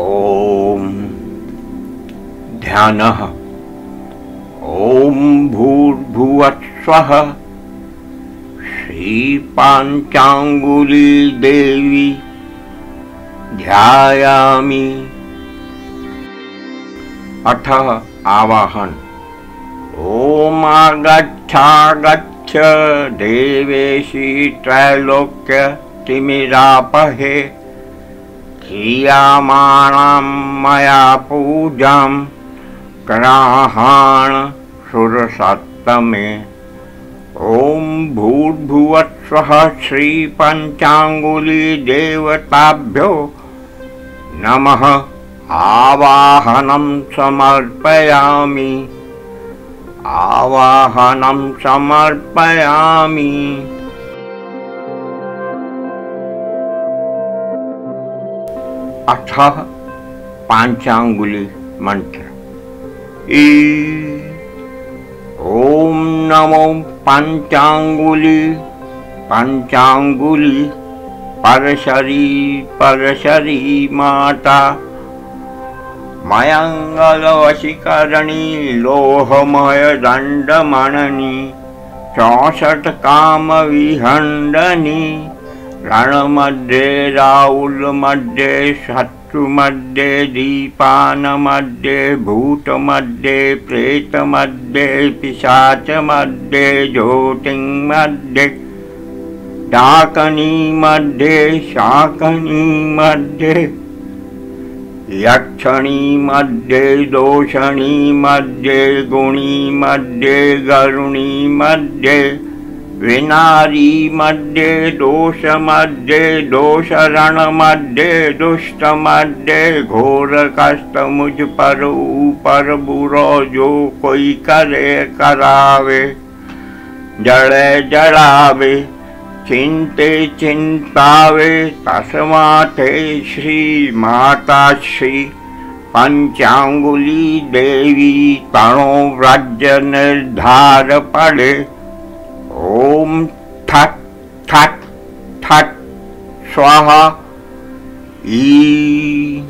ध्यान ध्यानः। ॐ श्री श्रीपाञ्चाङ्गुलिदेवी ध्यायामि। अथ आवाहन। ओम आगछागछ देवेशी त्रैलोक्य तिमिरापहे क्रियामाणां मया पूजां ग्राहाण सुरसत्तमे ॐ भूर्भुवत्स्वः श्रीपञ्चाङ्गुलिदेवताभ्यो नमः। आवाहनं समर्पयामि। आवाहनं समर्पयामि अथ पाञ्चाङ्गुलि मन्त्र ई ॐ नमो पञ्चाङ्गुलि पञ्चाङ्गुलि परशरी परशरी माता। मयङ्गलवशीकरणी लोहमयदण्डमणनि चौषट्कामविहण्डनि रणमध्ये राहुलमध्ये शत्रुमध्ये दीपानमध्ये भूतमध्ये प्रेतमध्ये पिशाचमध्ये ज्योतिङ्मध्ये डाकनीमध्ये शाकनीमध्ये यक्षणीमध्ये दोषणीमध्ये गुणीमध्ये गरुणीमध्ये विनारीमध्ये दोषमध्ये दोषरणमध्ये दुष्टमध्ये घोरकष्ट मुझ पर ऊपर बुरो जो कोई करे करावे। जड़े जड़ावे, चिंते चिंतावे। तस्माते श्री माता श्री, पंचांगुली देवी तणो व्रज निर्धार पड़े। ओम ठट ठट ठट स्वाहा ई